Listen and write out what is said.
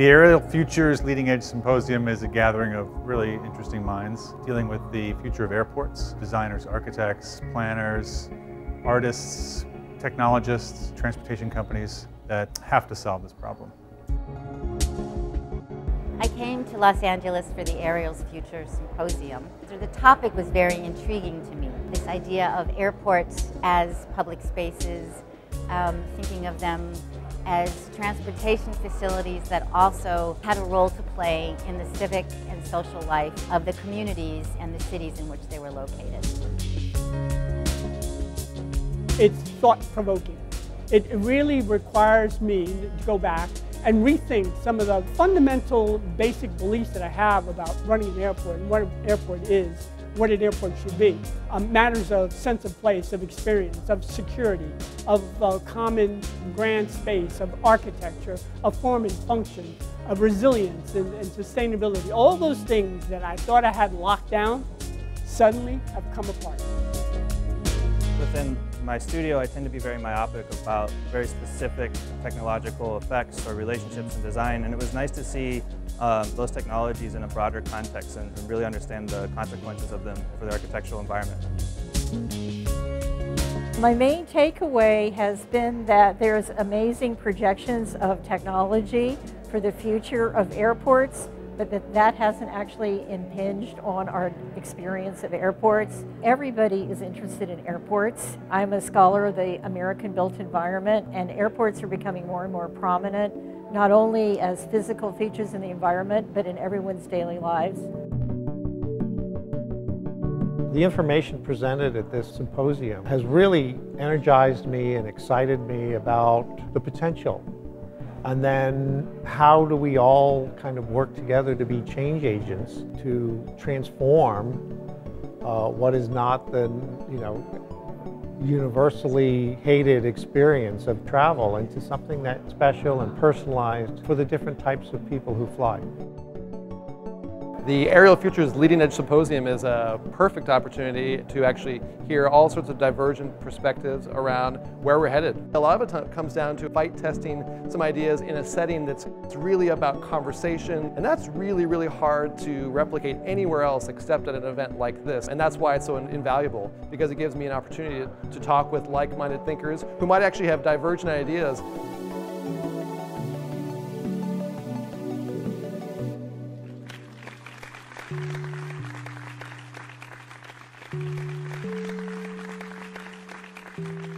The Aerial Futures Leading Edge Symposium is a gathering of really interesting minds dealing with the future of airports, designers, architects, planners, artists, technologists, transportation companies that have to solve this problem. I came to Los Angeles for the Aerials Future Symposium. The topic was very intriguing to me. This idea of airports as public spaces, um, thinking of them as transportation facilities that also had a role to play in the civic and social life of the communities and the cities in which they were located. It's thought-provoking. It really requires me to go back and rethink some of the fundamental basic beliefs that I have about running an airport and what an airport is what an airport should be. Um, matters of sense of place, of experience, of security, of uh, common grand space, of architecture, of form and function, of resilience and, and sustainability. All those things that I thought I had locked down suddenly have come apart. Within my studio, I tend to be very myopic about very specific technological effects or relationships in design, and it was nice to see um, those technologies in a broader context and, and really understand the consequences of them for the architectural environment. My main takeaway has been that there's amazing projections of technology for the future of airports but that, that hasn't actually impinged on our experience of airports. Everybody is interested in airports. I'm a scholar of the American built environment, and airports are becoming more and more prominent, not only as physical features in the environment, but in everyone's daily lives. The information presented at this symposium has really energized me and excited me about the potential and then how do we all kind of work together to be change agents to transform uh, what is not the, you know, universally hated experience of travel into something that's special and personalized for the different types of people who fly. The Aerial Futures Leading Edge Symposium is a perfect opportunity to actually hear all sorts of divergent perspectives around where we're headed. A lot of it comes down to fight testing some ideas in a setting that's really about conversation, and that's really, really hard to replicate anywhere else except at an event like this. And that's why it's so invaluable, because it gives me an opportunity to talk with like-minded thinkers who might actually have divergent ideas Thank you.